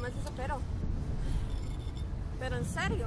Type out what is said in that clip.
que. Pero en serio.